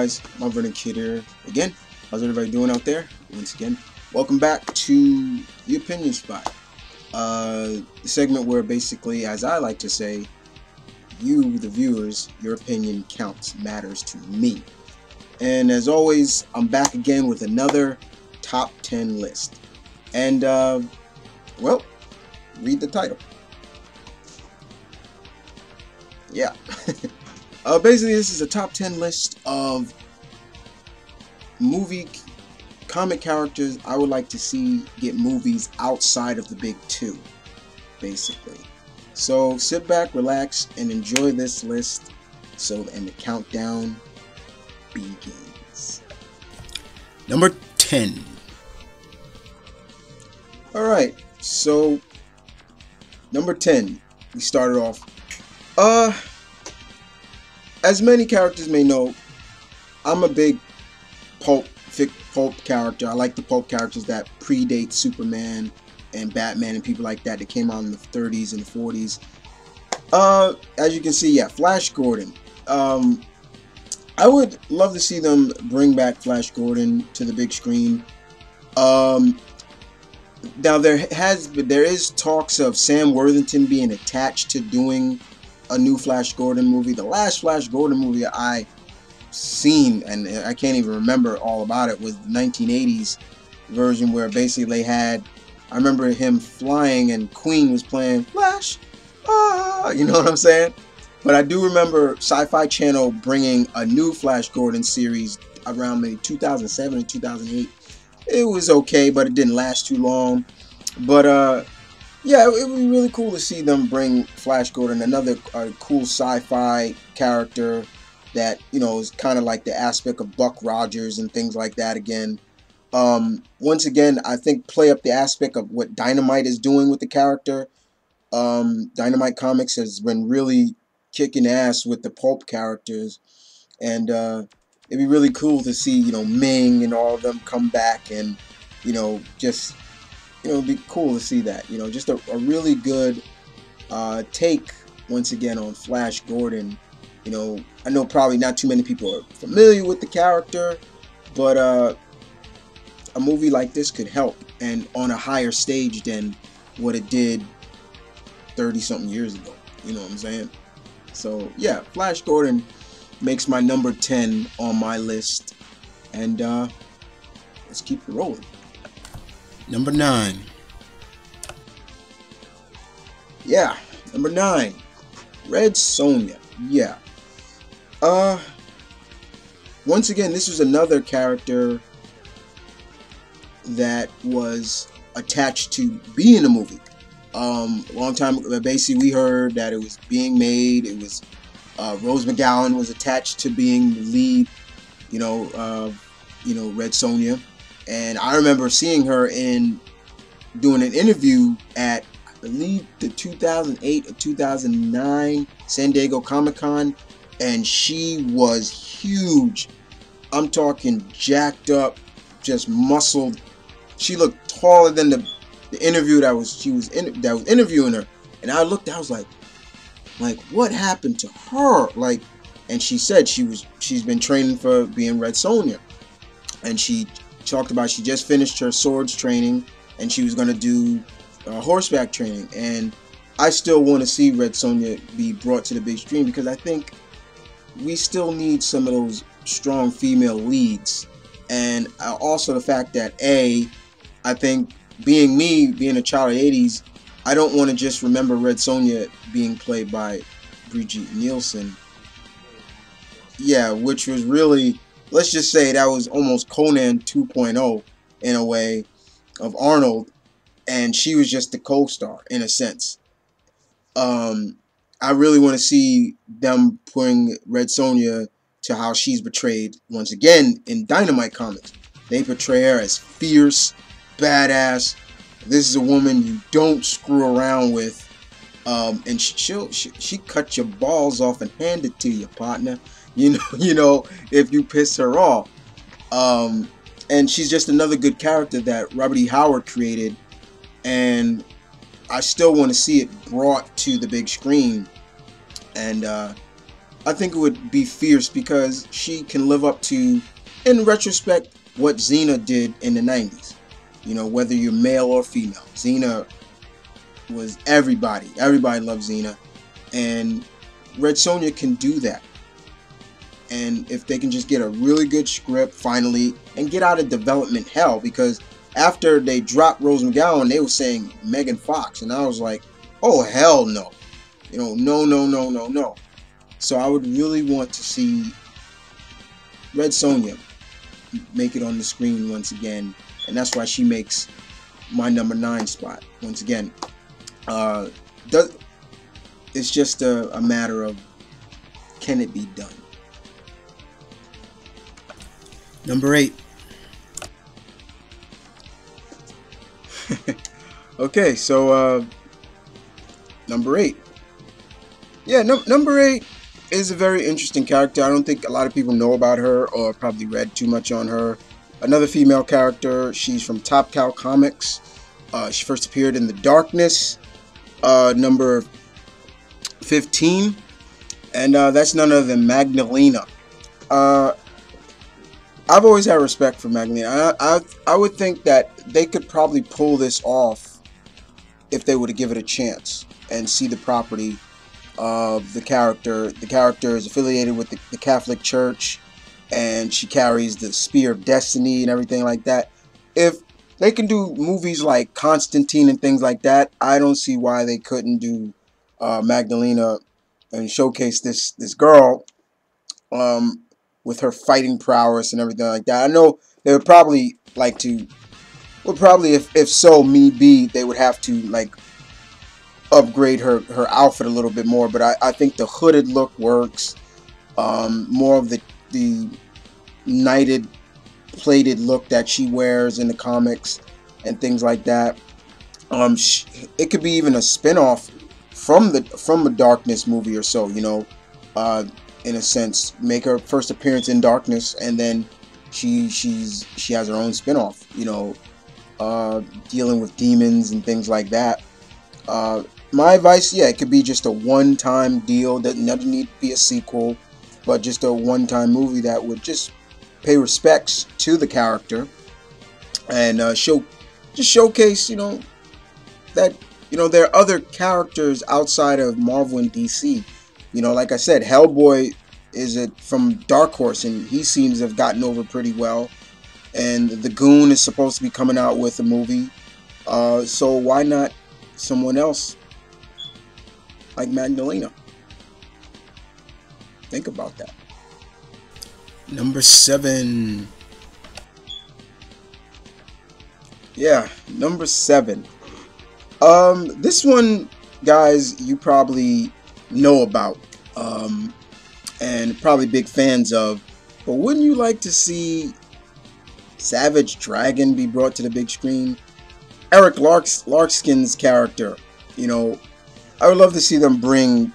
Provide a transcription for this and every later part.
guys, Mount Vernon Kid here again. How's everybody doing out there? Once again, welcome back to the Opinion Spot, uh, the segment where basically, as I like to say, you, the viewers, your opinion counts, matters to me. And as always, I'm back again with another top 10 list. And, uh, well, read the title. Yeah. Uh, basically, this is a top 10 list of movie comic characters I would like to see get movies outside of the big two, basically. So sit back, relax, and enjoy this list. So, and the countdown begins. Number 10. All right, so number 10, we started off. Uh, as many characters may know, I'm a big pulp pulp character. I like the pulp characters that predate Superman and Batman and people like that that came out in the 30s and the 40s. Uh, as you can see, yeah, Flash Gordon. Um, I would love to see them bring back Flash Gordon to the big screen. Um, now there has there is talks of Sam Worthington being attached to doing a new Flash Gordon movie. The last Flash Gordon movie I seen, and I can't even remember all about it, was the 1980s version where basically they had. I remember him flying and Queen was playing Flash. Ah, you know what I'm saying? But I do remember Sci-Fi Channel bringing a new Flash Gordon series around maybe 2007 and 2008. It was okay, but it didn't last too long. But uh, yeah, it would be really cool to see them bring Flash Gordon, another uh, cool sci-fi character that you know is kind of like the aspect of Buck Rogers and things like that again. Um, once again, I think play up the aspect of what Dynamite is doing with the character. Um, Dynamite Comics has been really kicking ass with the pulp characters, and uh, it'd be really cool to see you know Ming and all of them come back and you know just know, it'd be cool to see that. You know, just a, a really good uh, take once again on Flash Gordon. You know, I know probably not too many people are familiar with the character, but uh, a movie like this could help and on a higher stage than what it did 30 something years ago. You know what I'm saying? So, yeah, Flash Gordon makes my number 10 on my list. And uh, let's keep it rolling. Number 9. Yeah, number 9. Red Sonja. Yeah. Uh once again, this was another character that was attached to be in a movie. Um, a long time ago, basically, we heard that it was being made. It was uh, Rose McGowan was attached to being the lead, you know, uh, you know, Red Sonja, and I remember seeing her in doing an interview at I believe the 2008 or 2009 San Diego Comic Con, and she was huge. I'm talking jacked up, just muscled. She looked taller than the, the interview that was she was in that was interviewing her, and I looked. I was like, like what happened to her? Like, and she said she was she's been training for being Red Sonja, and she talked about she just finished her swords training and she was going to do uh, horseback training. And I still want to see Red Sonja be brought to the big screen because I think we still need some of those strong female leads. And uh, also the fact that A, I think being me, being a child of 80s, I don't want to just remember Red Sonja being played by Brigitte Nielsen. Yeah, which was really let's just say that was almost Conan 2.0 in a way of Arnold, and she was just the co-star in a sense. Um, I really want to see them putting Red Sonja to how she's portrayed once again in Dynamite comics. They portray her as fierce, badass. This is a woman you don't screw around with. Um, and she'll she, she cut your balls off and hand it to you, partner. You know, you know, if you piss her off. Um, and she's just another good character that Robert E. Howard created, and I still want to see it brought to the big screen. And uh, I think it would be fierce because she can live up to, in retrospect, what Xena did in the 90s. You know, whether you're male or female. Xena was everybody. Everybody loved Xena. And Red Sonja can do that. And if they can just get a really good script finally and get out of development hell, because after they dropped Rose McGowan, they were saying Megan Fox. And I was like, oh, hell no. You know, no, no, no, no, no. So I would really want to see Red Sonja make it on the screen once again, and that's why she makes my number nine spot once again. Uh, does it's just a, a matter of can it be done? Number eight. okay, so uh, number eight. Yeah, no, number eight is a very interesting character. I don't think a lot of people know about her or probably read too much on her. Another female character. She's from Top Cow Comics. Uh, she first appeared in The Darkness, uh, number 15. And uh, that's none other than Magdalena. I've always had respect for Magdalena. I, I, I would think that they could probably pull this off if they were to give it a chance and see the property of the character. The character is affiliated with the, the Catholic Church, and she carries the Spear of Destiny and everything like that. If they can do movies like Constantine and things like that, I don't see why they couldn't do uh, Magdalena and showcase this this girl um, with her fighting prowess and everything like that. I know they would probably like to, would probably if if so me be they would have to like upgrade her her outfit a little bit more. But I, I think the hooded look works. Um, more of the the knighted plated look that she wears in the comics and things like that. Um, she, it could be even a spin-off from the from a Darkness movie or so. You know, uh, in a sense, make her first appearance in Darkness, and then she she's she has her own spin-off. You know, uh, dealing with demons and things like that. Uh, my advice, yeah, it could be just a one-time deal. Doesn't need to be a sequel, but just a one-time movie that would just pay respects to the character and uh, show, just showcase, you know, that you know there are other characters outside of Marvel and DC. You know, like I said, Hellboy is it from Dark Horse, and he seems to have gotten over pretty well. And the Goon is supposed to be coming out with a movie, uh, so why not someone else like Magdalena. Think about that. Number seven. Yeah, number seven. Um, this one, guys, you probably know about, um, and probably big fans of. But wouldn't you like to see Savage Dragon be brought to the big screen? Eric Larks, Larkskin's character, you know, I would love to see them bring,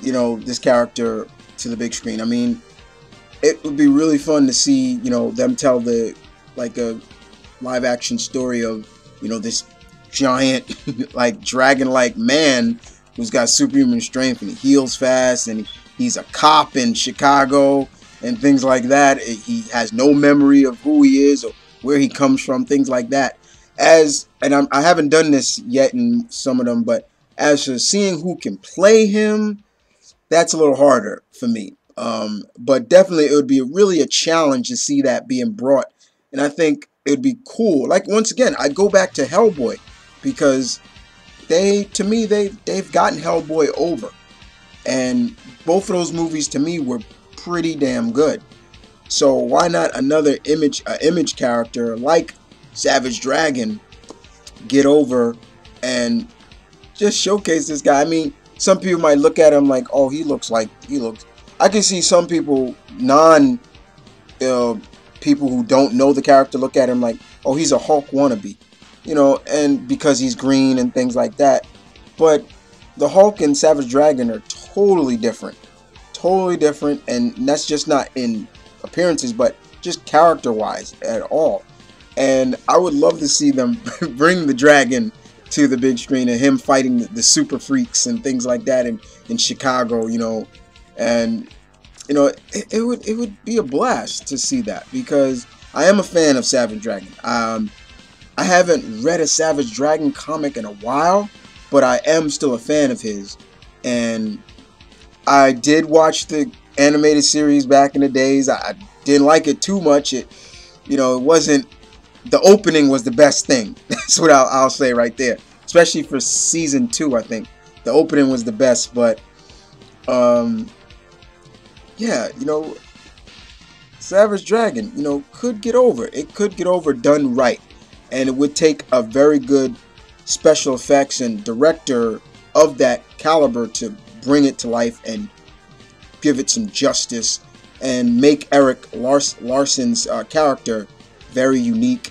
you know, this character to the big screen. I mean, it would be really fun to see, you know, them tell the like a live action story of, you know, this giant like dragon like man who's got superhuman strength and he heals fast and he's a cop in Chicago and things like that. He has no memory of who he is or where he comes from, things like that. As and I'm, I have not done this yet in some of them, but as for seeing who can play him, that's a little harder for me. Um, but definitely, it would be really a challenge to see that being brought. And I think it would be cool. Like once again, I go back to Hellboy because they, to me, they they've gotten Hellboy over, and both of those movies to me were pretty damn good. So why not another image, uh, image character like Savage Dragon, get over and just showcase this guy. I mean, some people might look at him like, oh, he looks like he looks. I can see some people, non uh, people who don't know the character, look at him like, oh, he's a Hulk wannabe, you know, and because he's green and things like that. But the Hulk and Savage Dragon are totally different, totally different, and that's just not in appearances, but just character-wise at all. And I would love to see them bring the dragon to the big screen and him fighting the, super freaks and things like that in, in Chicago, you know, and you know, it, it, would it would be a blast to see that because I am a fan of Savage Dragon. Um, I haven't read a Savage Dragon comic in a while, but I am still a fan of his, and I did watch the animated series back in the days. I didn't like it too much. It, you know, it wasn't. The opening was the best thing. That's what I'll, I'll say right there, especially for season two. I think the opening was the best, but um, yeah, you know, Savage Dragon, you know, could get over. It could get over done right. And it would take a very good special effects and director of that caliber to bring it to life and give it some justice and make Eric Lars- Larsen's uh, character very unique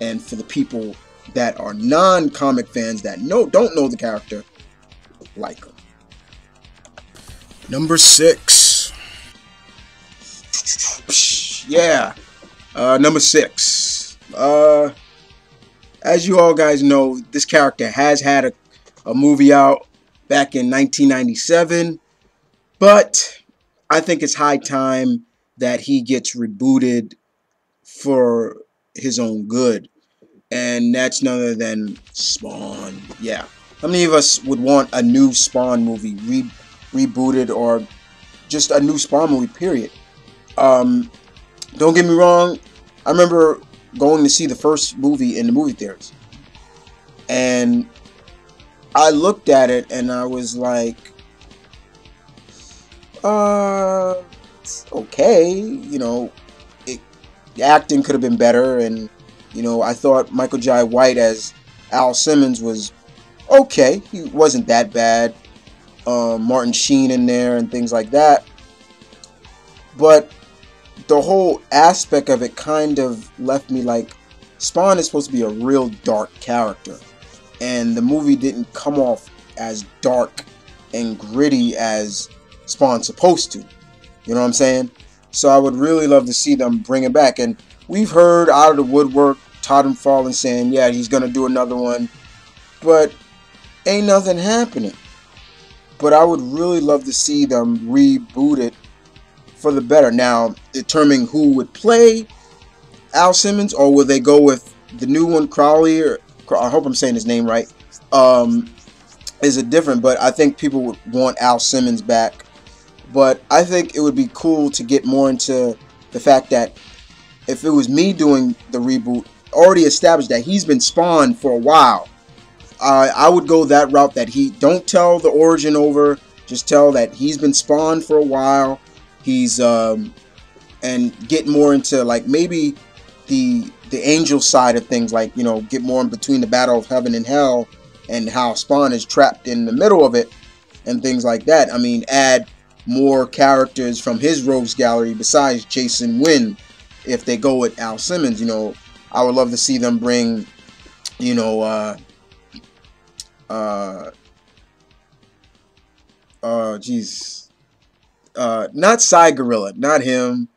and for the people that are non-comic fans that know don't know the character like him. Number six. Yeah. Uh, number six. Uh, as you all guys know, this character has had a, a movie out back in 1997, but I think it's high time that he gets rebooted for his own good. And that's none other than Spawn. Yeah. How many of us would want a new Spawn movie re- rebooted or just a new Spawn movie, period? Um, don't get me wrong. I remember going to see the first movie in the movie theaters. And I looked at it and I was like, uh, okay, you know, it, the acting could have been better. And, you know, I thought Michael Jai White as Al Simmons was okay. He wasn't that bad. Um, Martin Sheen in there and things like that. But the whole aspect of it kind of left me like Spawn is supposed to be a real dark character. And the movie didn't come off as dark and gritty as Spawn's supposed to. You know what I'm saying? So I would really love to see them bring it back. And we've heard out of the woodwork Todd McFarlane saying, yeah, he's going to do another one. But ain't nothing happening. But I would really love to see them reboot it for the better. Now, determining who would play Al Simmons, or will they go with the new one, Crowley? Or I hope I'm saying his name right. Um, is it different? But I think people would want Al Simmons back. But I think it would be cool to get more into the fact that if it was me doing the reboot, already established that he's been spawned for a while. Uh, I would go that route that he don't tell the origin over, just tell that he's been spawned for a while He's um, and get more into like maybe the the angel side of things, like you know, get more in between the battle of heaven and hell, and how Spawn is trapped in the middle of it, and things like that. I mean, add more characters from his rogues gallery besides Jason Wynn. If they go with Al Simmons, you know, I would love to see them bring, you know, uh, uh, uh, geez, uh, not Side Gorilla, not him,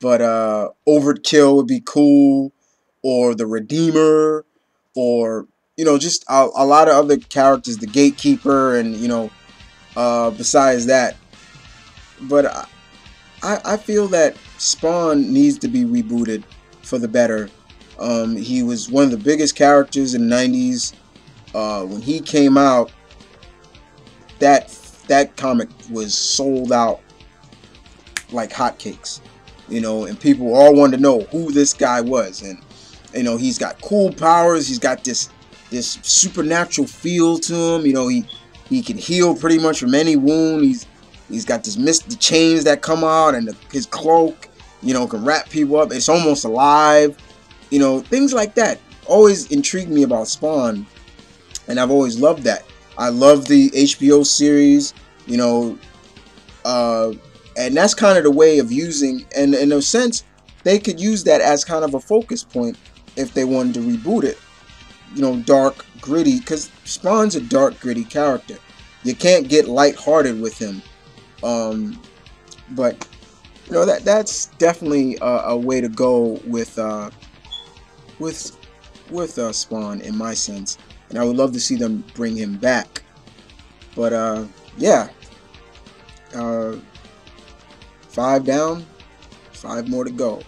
but uh, Overkill would be cool, or the Redeemer, or you know, just a, a lot of other characters, the Gatekeeper, and you know, uh, besides that. But I, I feel that Spawn needs to be rebooted for the better. Um, he was one of the biggest characters in the 90s. Uh, when he came out, that that comic was sold out like hotcakes, you know, and people all wanted to know who this guy was, and you know, he's got cool powers. He's got this this supernatural feel to him. You know, he he can heal pretty much from any wound. He's he's got this mist, the chains that come out, and the, his cloak, you know, can wrap people up. It's almost alive. You know, things like that always intrigued me about Spawn, and I've always loved that. I love the HBO series. You know, uh, and that's kind of the way of using and in a sense they could use that as kind of a focus point if they wanted to reboot it. You know dark gritty because spawn's a dark gritty character. You can't get light-hearted with him. Um, but you know that that's definitely a, a way to go with uh, with with uh, spawn in my sense. And i would love to see them bring him back. But uh, yeah. Uh, Five down, five more to go.